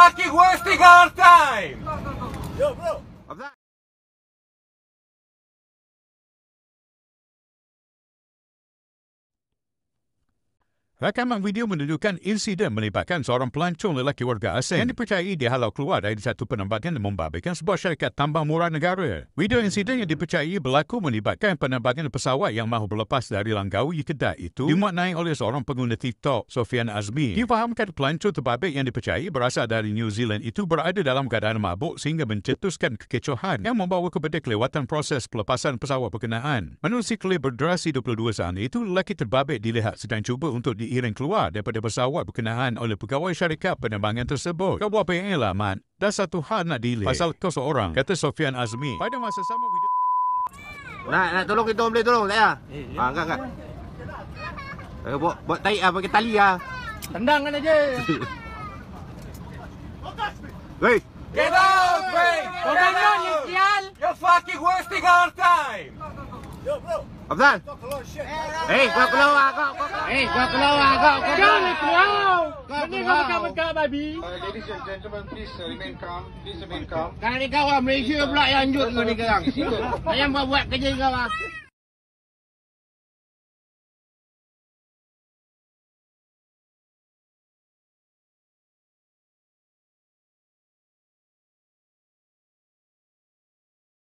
fucking wasting our time! Rakaman video menunjukkan insiden melibatkan seorang pelancong lelaki warga asing yang dipercayai dihalau keluar dari satu penerbangan yang membabitkan sebuah syarikat tambang murah negara. Video insiden yang dipercayai berlaku melibatkan penerbangan pesawat yang mahu berlepas dari Langkawi Kedah itu dimuatnai oleh seorang pengguna TikTok, Sofian Azmi. Difahamkan pelancong terbabit yang dipercayai berasal dari New Zealand itu berada dalam keadaan mabuk sehingga mencetuskan kekecohan yang membawa kepada kelewatan proses pelepasan pesawat berkenaan. Menerusi klip berdurasi 22 saat itu, lelaki terbabit dilihat sedang cuba untuk diiring keluar daripada pesawat berkenaan oleh pegawai syarikat penerbangan tersebut. Kau buat apa yang lah, Mat? Dah satu hal nak delay. Pasal kau seorang, kata Sofian Azmi. Pada masa sama video... Nak, nak tolong kita boleh tolong tak ya? Eh, ha, enggak, enggak. Eh, buat, buat tarik lah, pakai tali lah. Tendang kan aja. Hei, Get out, mate! Kau bangun ni sial. You're fucking wasting our time! Abdul. Hei, kau keluar kau. Kau- Hei, kau keluar kau. kau Kau ni keluar. kau. Kau Ini kau keluar. bekam-bekam babi. Ladies and gentlemen, please uh, remain calm. Please remain calm. Sekarang ni kau orang Malaysia pula yang anjut kau ni sekarang. Ayam buat buat kerja kau lah.